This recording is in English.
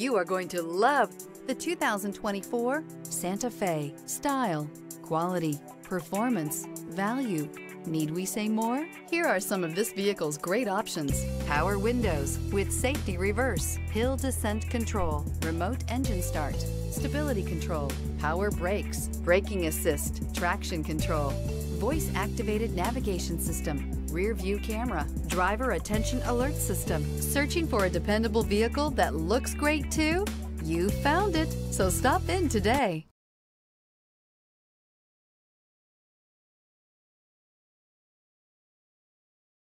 You are going to love the 2024 Santa Fe. Style, quality, performance, value. Need we say more? Here are some of this vehicle's great options. Power windows with safety reverse, hill descent control, remote engine start, stability control, power brakes, braking assist, traction control, voice activated navigation system, rear view camera, driver attention alert system. Searching for a dependable vehicle that looks great too? You found it, so stop in today.